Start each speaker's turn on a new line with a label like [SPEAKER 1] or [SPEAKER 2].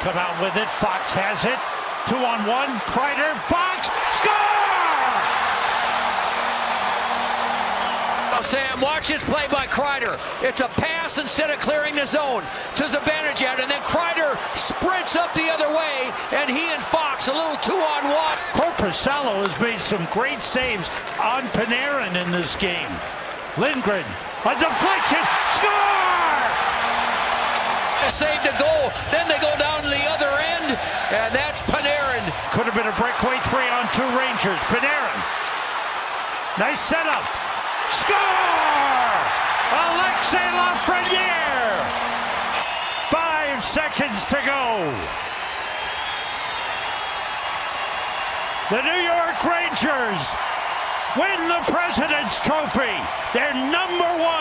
[SPEAKER 1] come out with it. Fox has it. Two on one. Kreider. Fox. Score!
[SPEAKER 2] Oh, Sam, watch this play by Kreider. It's a pass instead of clearing the zone to Zibanejad, and then Kreider sprints up the other way, and he and Fox a little two on one.
[SPEAKER 1] Korpisalo has made some great saves on Panarin in this game. Lindgren, a deflection, score!
[SPEAKER 2] Save the goal. Then they go down to the other end, and that's Panarin.
[SPEAKER 1] Could have been a breakaway three on two Rangers. Panarin. Nice setup. Score! Alexis Lafreniere! Five seconds to go. The New York Rangers win the President's Trophy. They're number one.